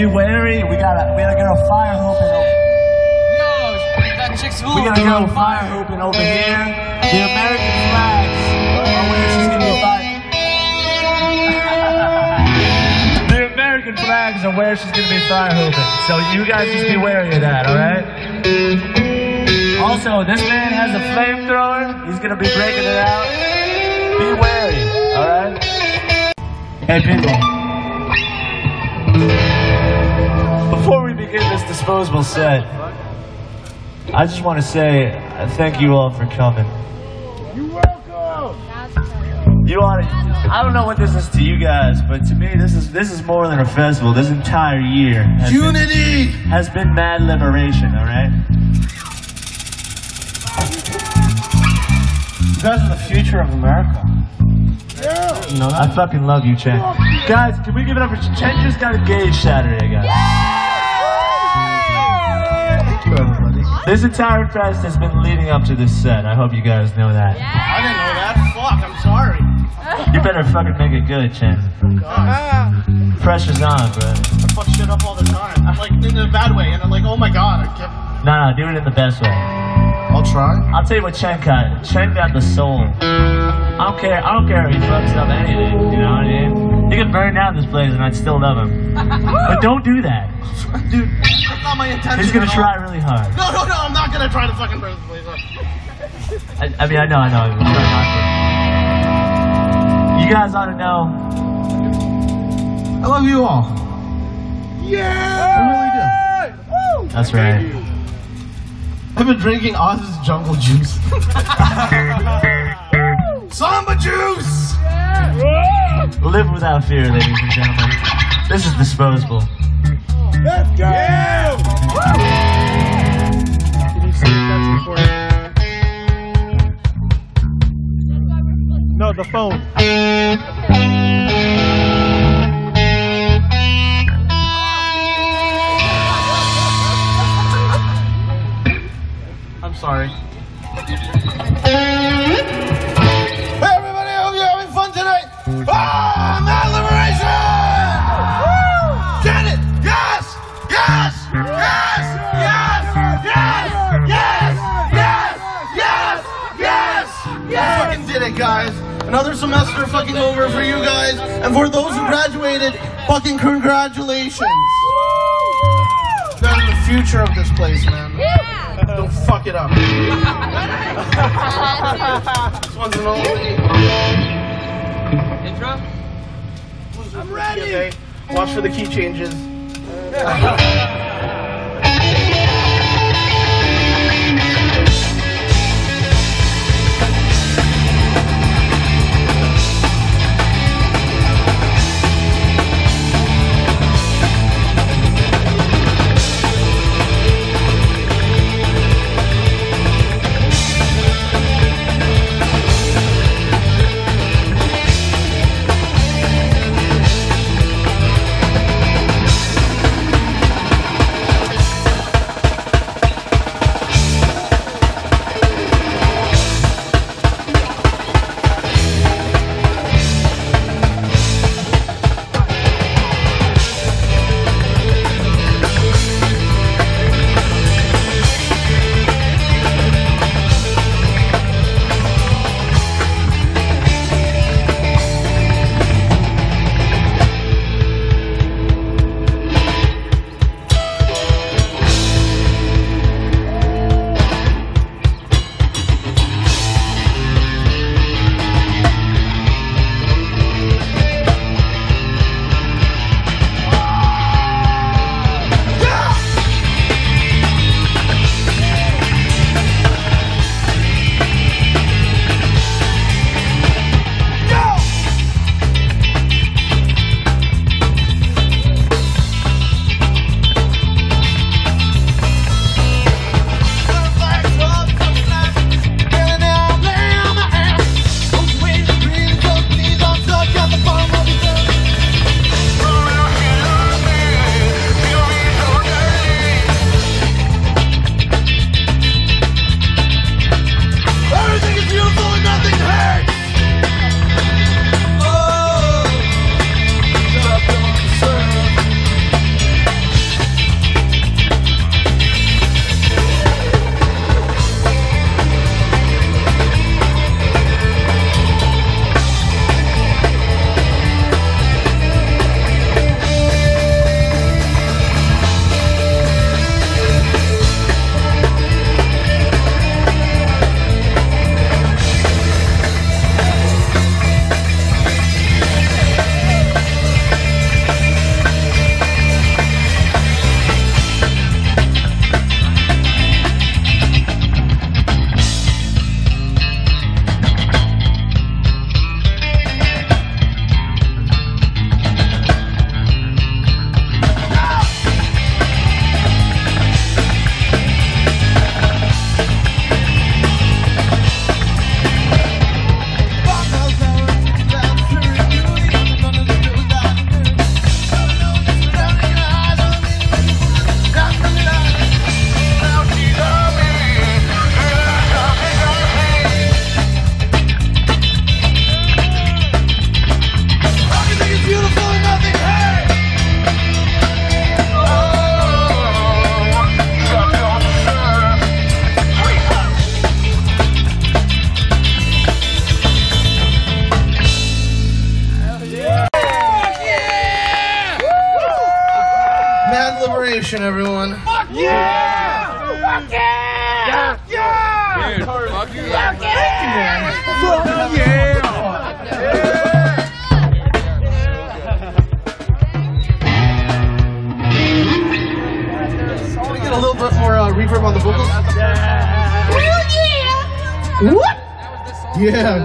Be wary. We gotta we gotta get fire hooping. Over. Yo, that chick's We gotta go fire hooping over here. The American flags are where she's gonna be fire. the American flags are where she's gonna be fire hooping. So you guys just be wary of that, all right? Also, this man has a flamethrower. He's gonna be breaking it out. Be wary, all right? Hey, people. Before we begin this disposable set, I just want to say uh, thank you all for coming. You're welcome. You ought to, I don't know what this is to you guys, but to me, this is this is more than a festival. This entire year has been, Unity! has been mad liberation. All right. You guys are the future of America. No, I fucking love you, Chen. Guys, can we give it up for Chen? Just got engaged Saturday, guys. Thank This entire fest has been leading up to this set. I hope you guys know that. Yeah. I didn't know that. Fuck, I'm sorry. You better fucking make it good, Chen. Uh-huh. Pressure's on, bro. I fuck shit up all the time. I'm like in a bad way, and I'm like, oh my god, I can't. No, no, do it in the best way. I'll try. I'll tell you what Chen got. Chen got the soul. I don't care. I don't care if he fucks up anything. You know what I mean? He could burn down this place, and I'd still love him. But don't do that. Dude, that's not my intention. He's gonna at all. try really hard. No, no, no, I'm not gonna try to fucking burn this place up. I, I mean, I know, I know. I'm trying not to. You guys ought to know. I love you all. Yeah! I really do. Woo! That's right. I've been drinking Oz's jungle juice. Samba juice! Live without fear, ladies and gentlemen. This is disposable. Let's go! No, the phone. I'm sorry. It, guys. Another semester fucking over for you guys, and for those who graduated, fucking congratulations. You guys are the future of this place, man. Don't fuck it up. this one's an oldie. Intro? I'm ready. Okay. Watch for the key changes.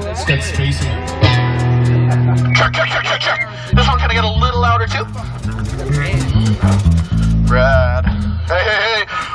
It's got spacing. Check, check, check, check, check. This one, can I get a little louder too? Brad. Hey, hey, hey.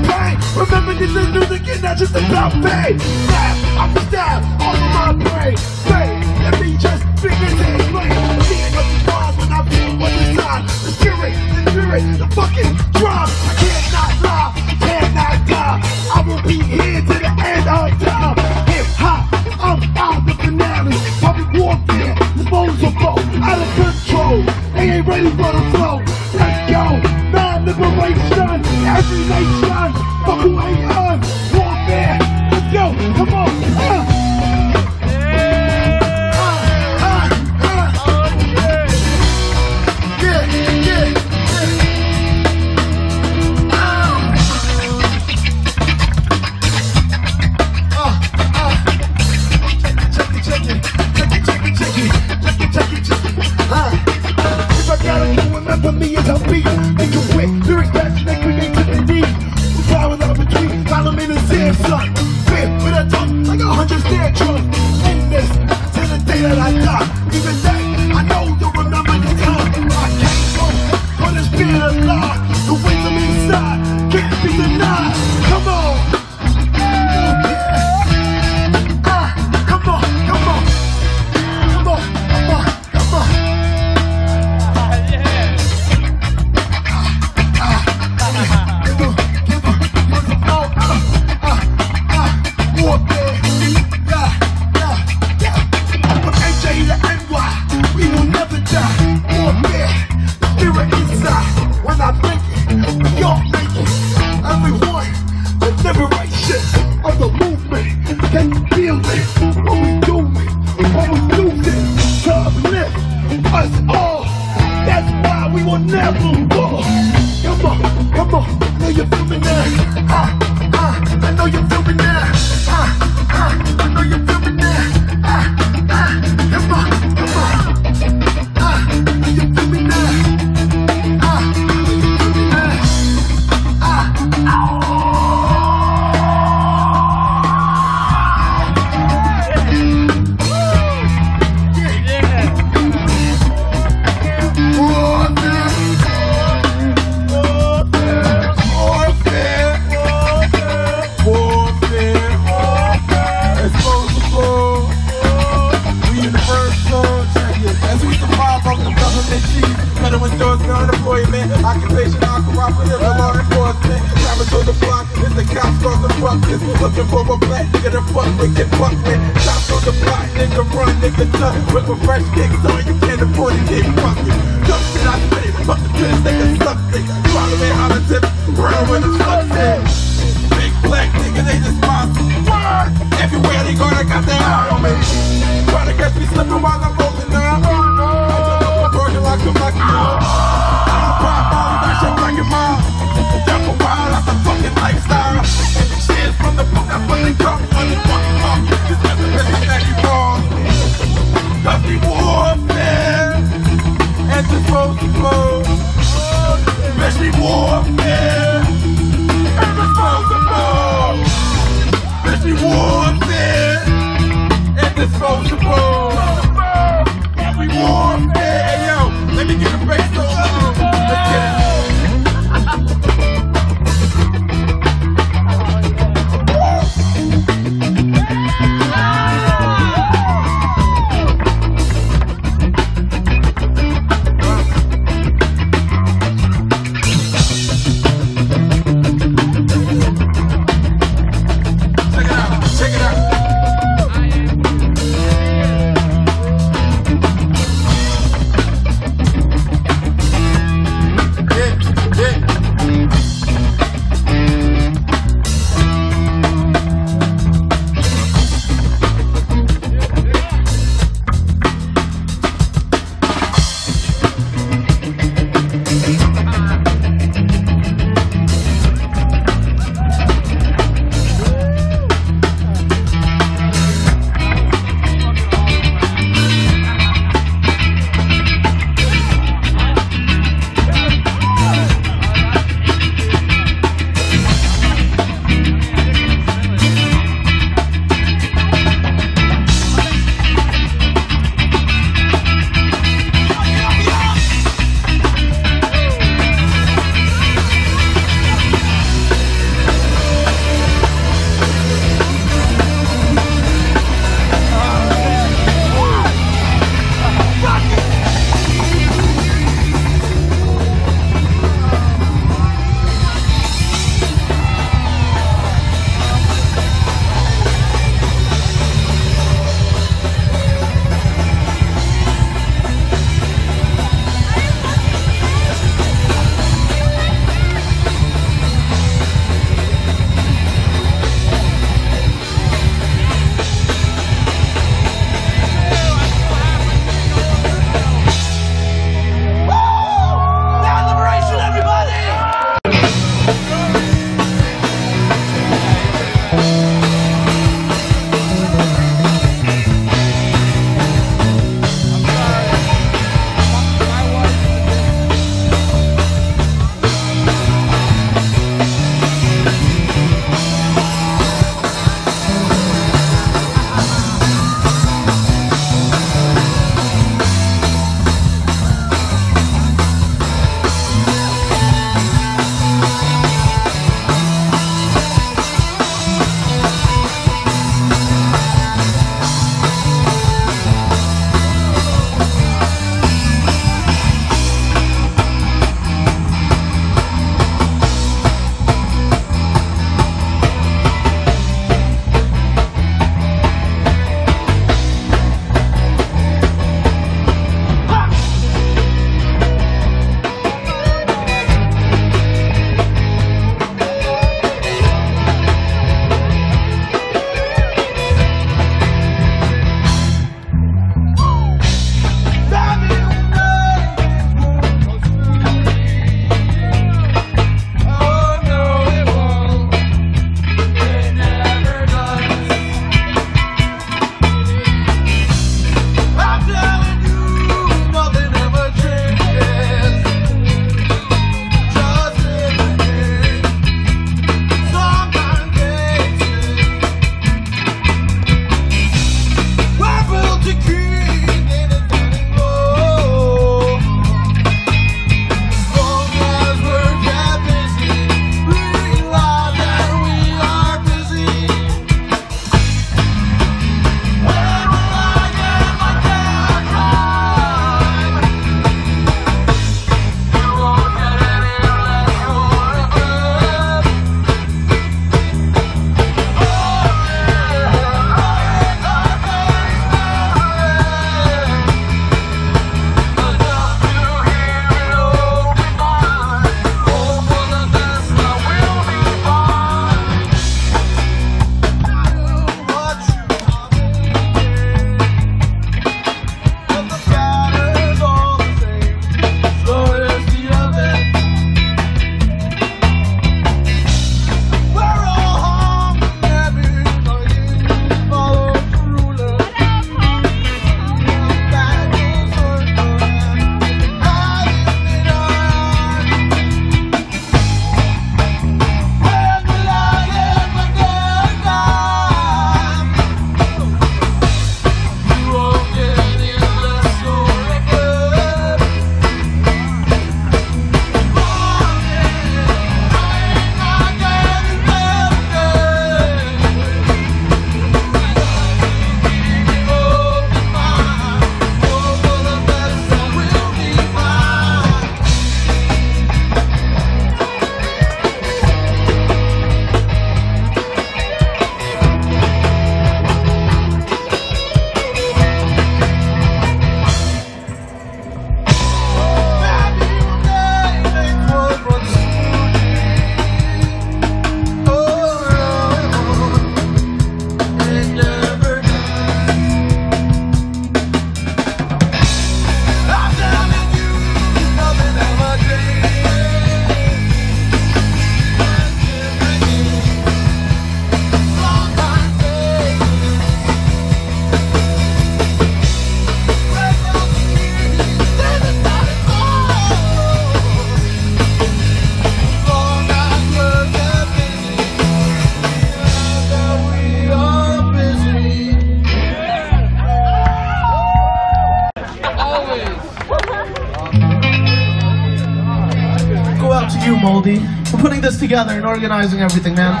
Together and organizing everything, man.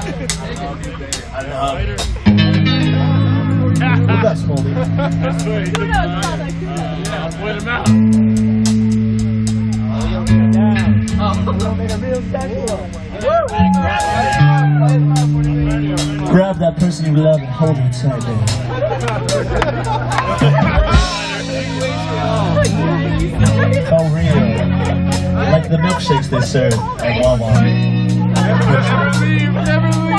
The best, Moldy. Grab that person you love and hold him tight, baby. How real. Like the milkshakes they serve at Wawa. Grab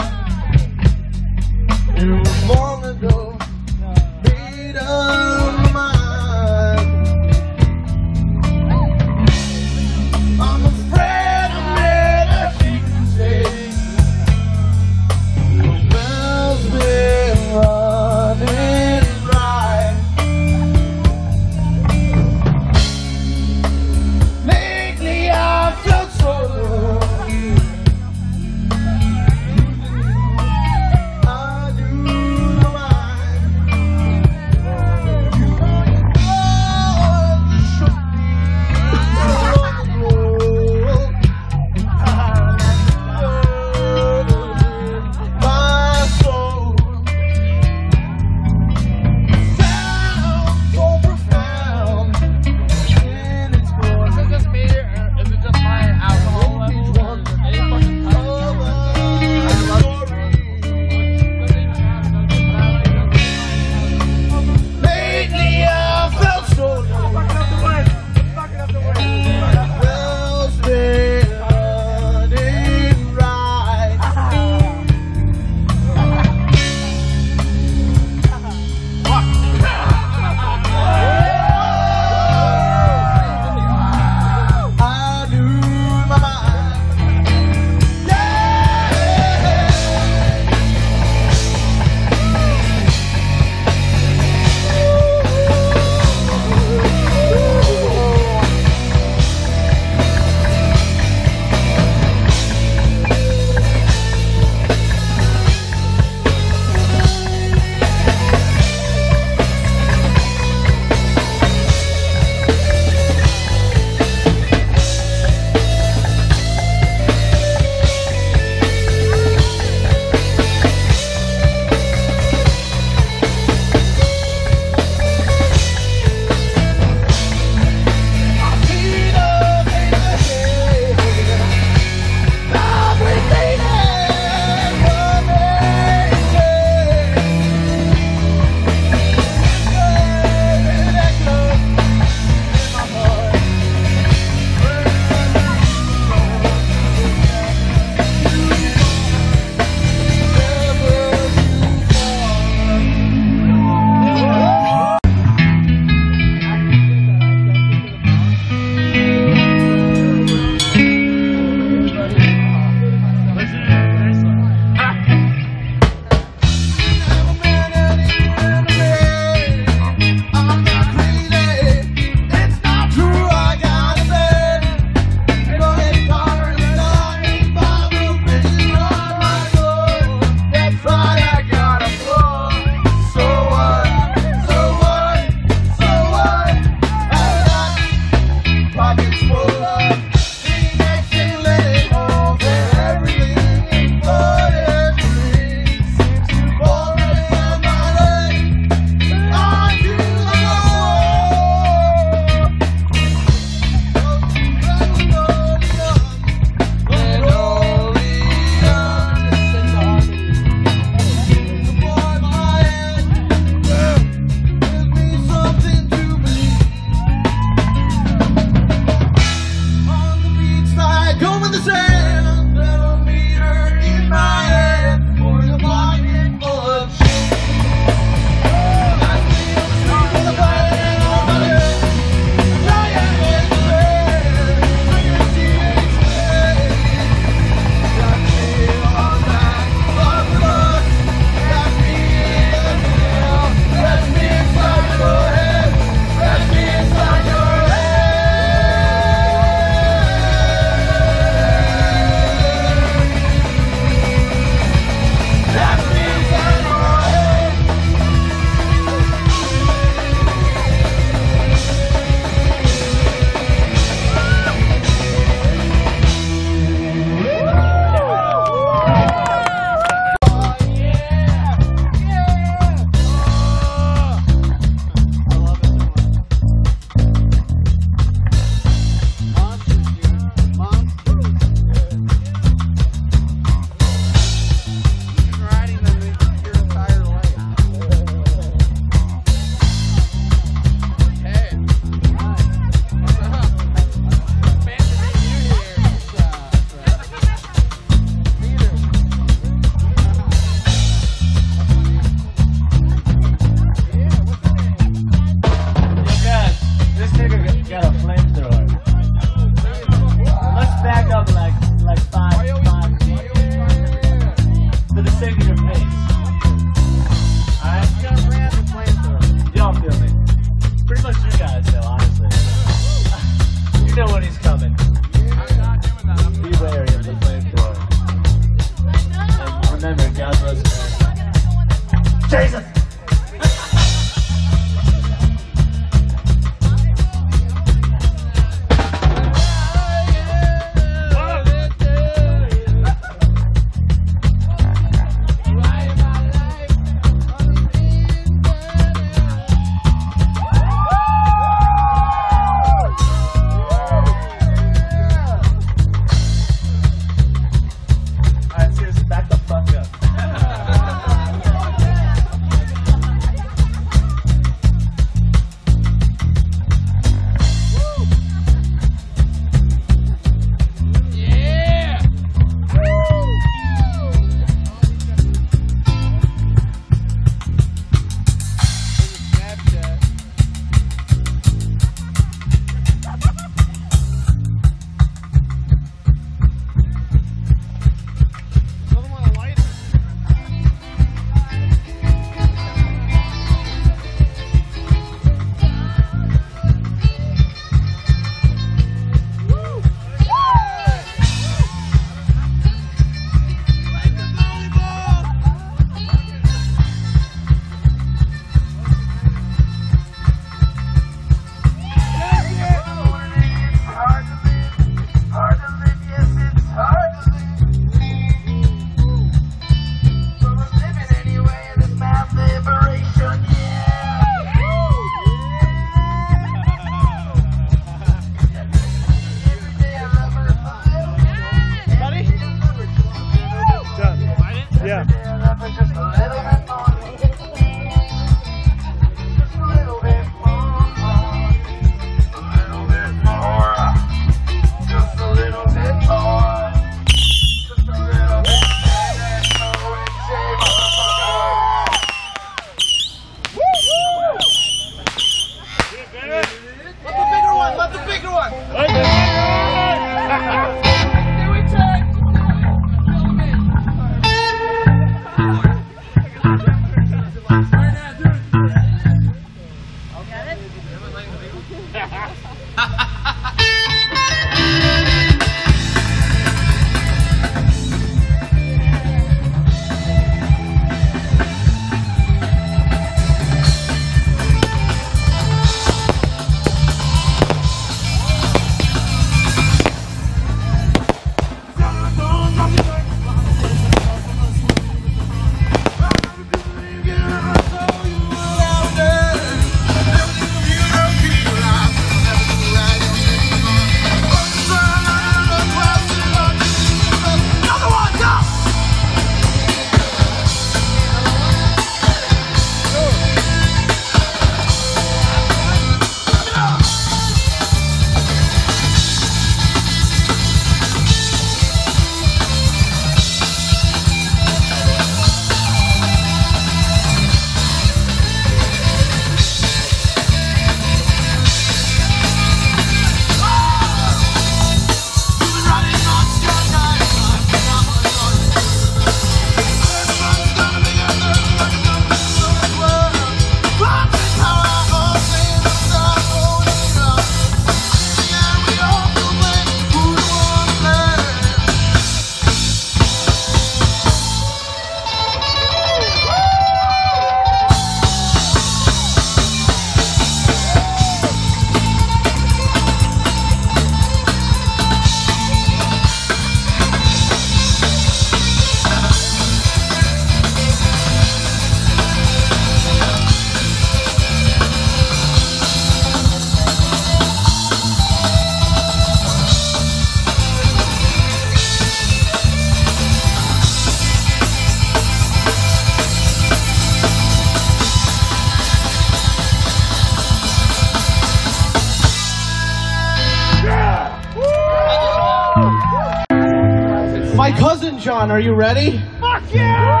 John, are you ready? Fuck yeah!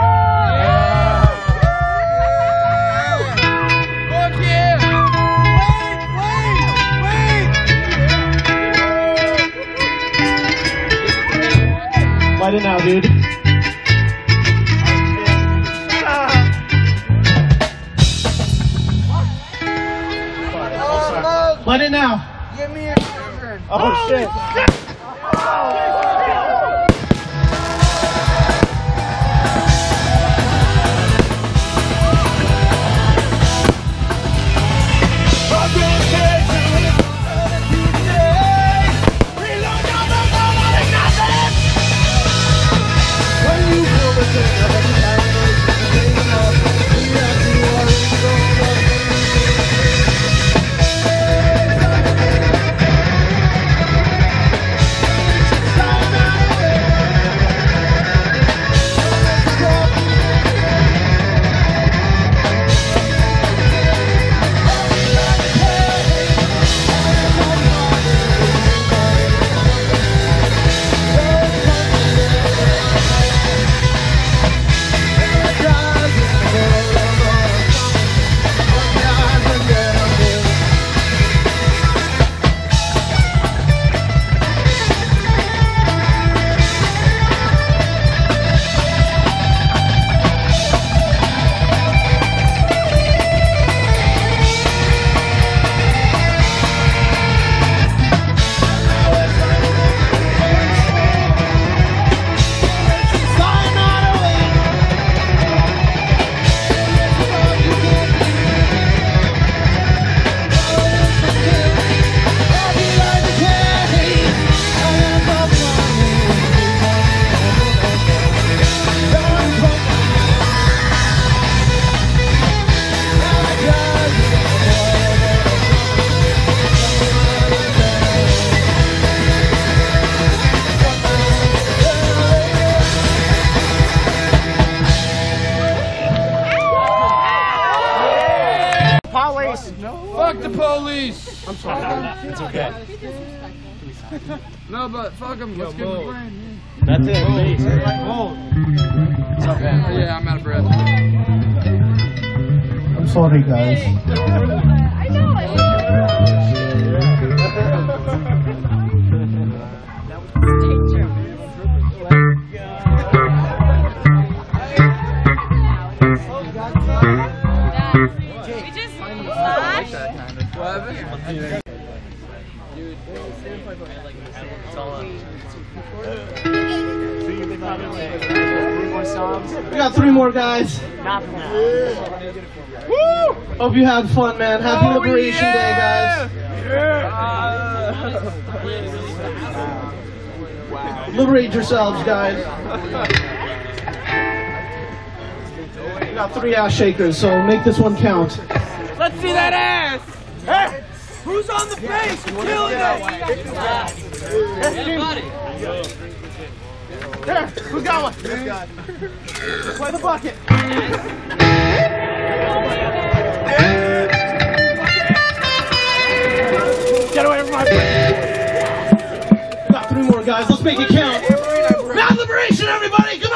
Light it now, dude. Light it now. Give me a Oh shit! Yeah, I'm out of breath. I'm sorry, guys. We got three more guys. Woo! Hope you had fun, man. Happy Oh, Liberation Day, guys. Liberate yourselves, guys. We got three ass shakers, so make this one count. Let's see that ass! Hey! Who's on the base? Killing it! There, who's got one? Play the bucket. Get away from my Got three more guys. Let's make it count. Mad Liberation, everybody! Come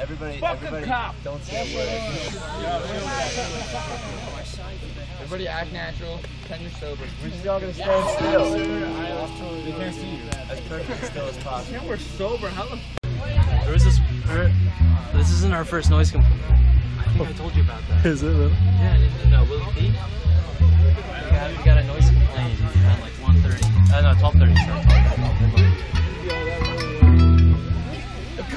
Everybody, Fucking everybody, cop. don't say a word. Everybody act natural. Pretend you're sober. We're just all gonna stand still. They can't see you. As perfect still as possible. Yeah, We're sober. How the There was this. er, this isn't our first noise complaint. I think I told you about that. Is it really? Yeah, no, no, Willie P. We got, we got a noise complaint around like 1.30. Uh, no, 12.30. Sorry, 12.30.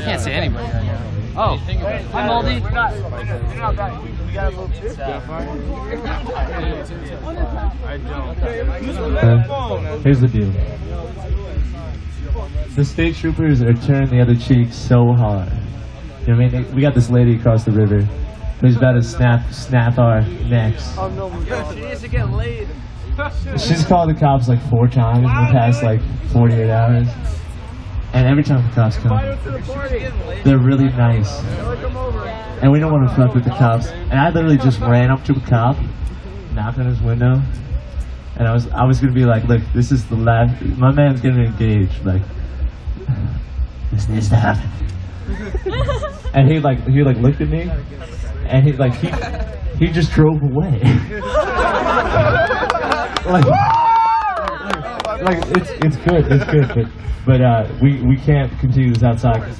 can't see anybody right now. Oh, hi Moldy. We're not, we're not back. We, we got a little tip. Here's the deal. The state troopers are turning the other cheek so hard. You know what I mean? We got this lady across the river who's about to snap snap our necks. Oh no, She needs to get laid. She's called the cops like four times in the past like 48 hours. And every time the cops come, they're really nice. And we don't want to fuck with the cops. And I literally just ran up to a cop, knocked on his window, and I was I was gonna be like, look, this is the last. My man's getting engaged. Like, this needs to happen. and he like he like looked at me, and he like he he just drove away. like, like it's it's good, it's good, but but uh, we we can't continue this outside.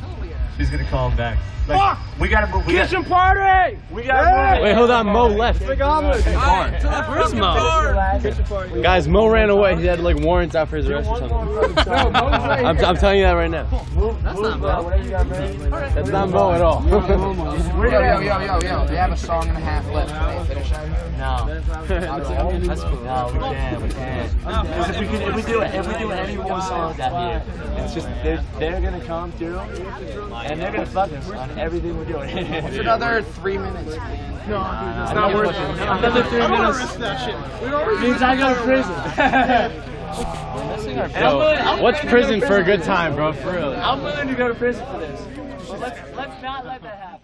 She's gonna call him back. Like, we gotta move. We gotta, Kitchen party! we gotta move. Wait, hold on. Mo left. Where's Mo? Guys, Mo ran away. He had like warrants out for his arrest or something. I'm, I'm telling you that right now. That's not bad. That's not Mo at all. Yo, yo, yo, yo, yo. They have a song and a half left. Can they finish that? No. That's cool. No, we can't. We can't. Because if we, can, if we do it, if we do any more songs out here, it's just they're they're gonna come through, and they're gonna fuck us on everything we're doing. It's another three minutes. No, it's not worth it. Another three minutes. Means I go to prison. And I'm willing- I'm What's willing to go to prison for a good time, bro? For real. I'm willing to go to prison for this. But let's let's not let that happen.